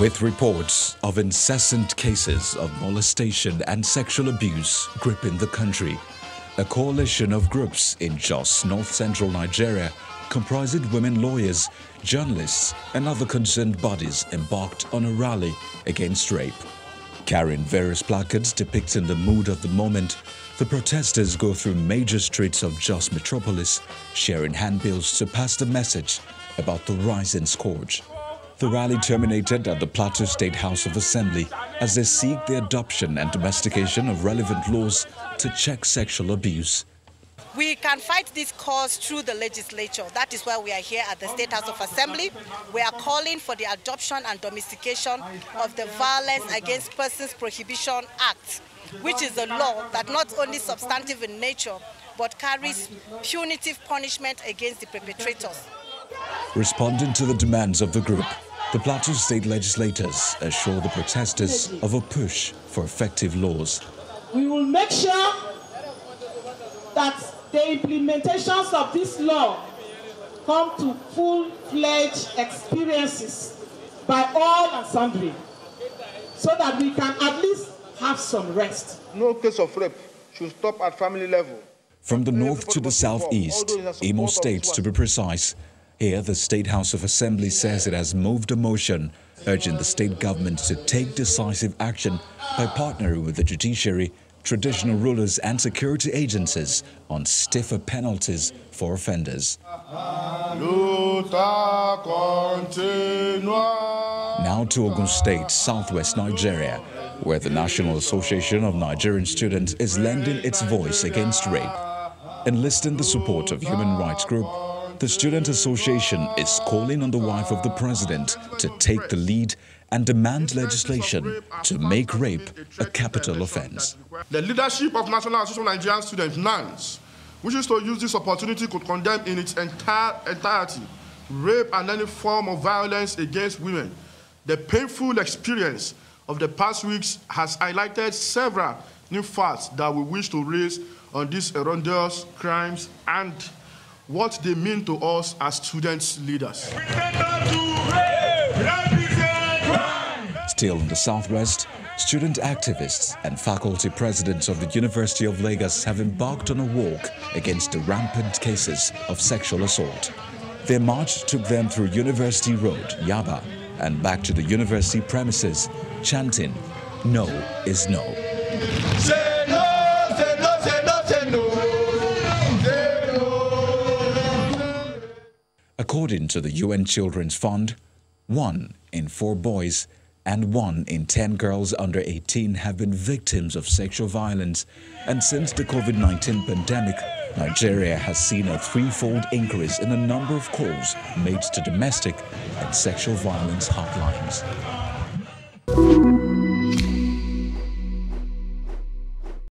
With reports of incessant cases of molestation and sexual abuse gripping the country, a coalition of groups in Jos, north central Nigeria, comprising women lawyers, journalists, and other concerned bodies embarked on a rally against rape. Carrying various placards depicting the mood of the moment, the protesters go through major streets of Jos metropolis, sharing handbills to pass the message about the rising scourge. The rally terminated at the Plateau State House of Assembly as they seek the adoption and domestication of relevant laws to check sexual abuse. We can fight this cause through the legislature. That is why we are here at the State House of Assembly. We are calling for the adoption and domestication of the Violence Against Persons Prohibition Act, which is a law that not only substantive in nature, but carries punitive punishment against the perpetrators. Responding to the demands of the group, the Plateau State legislators assure the protesters of a push for effective laws. We will make sure that the implementations of this law come to full-fledged experiences by all and sundry so that we can at least have some rest. No case of rape should stop at family level. From the north to the southeast, Imo states to be precise, here, the State House of Assembly says it has moved a motion urging the state government to take decisive action by partnering with the judiciary, traditional rulers and security agencies on stiffer penalties for offenders. Now to Ogun State, southwest Nigeria, where the National Association of Nigerian Students is lending its voice against rape. Enlisting the support of human rights group the Student Association is calling on the wife of the president to take the lead and demand legislation to make rape a capital offense. The leadership of National Association of Nigerian Students, NANS, wishes to use this opportunity to condemn in its entire entirety rape and any form of violence against women. The painful experience of the past weeks has highlighted several new facts that we wish to raise on these horrendous crimes and what they mean to us as students leaders. Still in the Southwest, student activists and faculty presidents of the University of Lagos have embarked on a walk against the rampant cases of sexual assault. Their march took them through University Road, Yaba, and back to the university premises, chanting, No is no. According to the UN Children's Fund, one in four boys and one in 10 girls under 18 have been victims of sexual violence. And since the COVID-19 pandemic, Nigeria has seen a threefold increase in the number of calls made to domestic and sexual violence hotlines.